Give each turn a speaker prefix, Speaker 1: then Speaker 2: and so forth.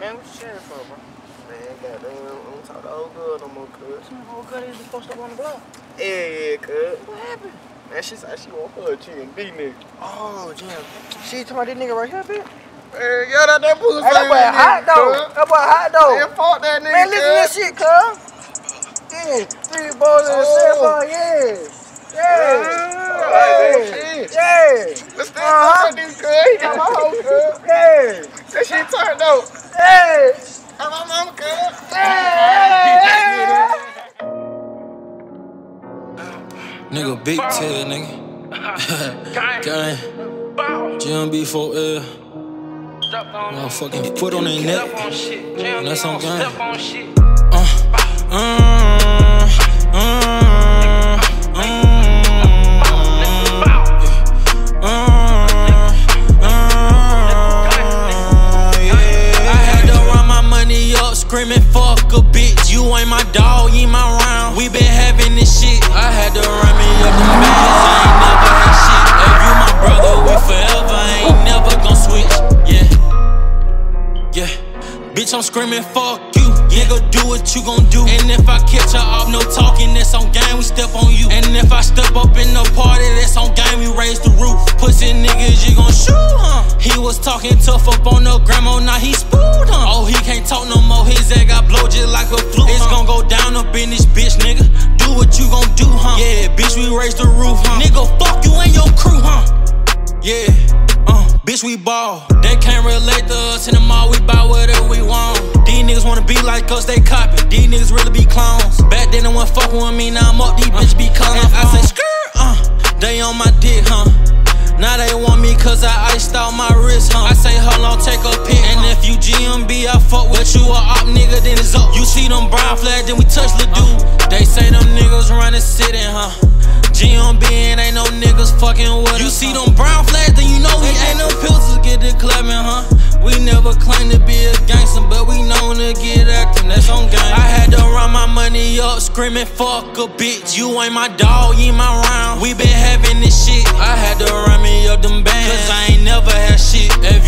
Speaker 1: Man, what you sharing for, bro?
Speaker 2: Man, goddamn, I don't talk to old girl no more, cuz.
Speaker 1: Old girl is supposed to on the block.
Speaker 2: Yeah, yeah, cuz.
Speaker 1: What happened?
Speaker 2: Man, she said she want her a GMB nigga.
Speaker 1: Oh, damn. She talking about this nigga right here, bitch?
Speaker 2: Man, yeah, that, that pussy.
Speaker 1: Hey, that boy hot though. That boy hot though.
Speaker 2: Man, fuck that nigga,
Speaker 1: Man, listen to this shit, cuz. Yeah, three balls in a
Speaker 2: Oh.
Speaker 1: phone, yeah. Yeah.
Speaker 2: Yeah.
Speaker 1: Yeah.
Speaker 2: Let's stand
Speaker 1: Uh-huh.
Speaker 2: up this cuz. He got my hoe, cuz.
Speaker 1: Yeah.
Speaker 2: That shit turned out.
Speaker 1: Hey.
Speaker 2: Got my mama, cuz.
Speaker 1: Hey.
Speaker 3: Nigga, big tail, nigga. Gang. GMB for L. Motherfucking foot on their neck. And that's on gang. Uh, uh, Bitch, I'm screaming, fuck you. Nigga, do what you gon' do. And if I catch her off, no talking, that's on game, we step on you. And if I step up in the party, that's on game, we raise the roof. Pussy niggas, you gon' shoot, huh? He was talking tough up on the grandma, now he spooled, huh? Oh, he can't talk no more, his ass got blow just like a flute. It's gon' go down up in this bitch, nigga. Do what you gon' do, huh? Yeah, bitch, we raise the roof, huh? Nigga, fuck you and your crew, huh? Yeah, uh, bitch, we ball. They can't relate to us in the mall, we buy whatever we wanna be like us, they copy. These niggas really be clowns. Back then, they wasn't fucking with me, now I'm up, these bitches be calling. I say, skirt, uh, they on my dick, huh? Now they want me cause I iced out my wrist, huh? I say, hold on, take a pic. And if you GMB, I fuck with you, a op nigga, then it's up. You see them brown flags, then we touch the dude. They say them niggas running city, huh? GMB and ain't no niggas fucking with You see them brown flags, then you know we ain't no on gang. I had to run my money up, screaming, fuck a bitch. You ain't my dog, you ain't my round. We been having this shit. I had to run me up them bands, cause I ain't never had shit. If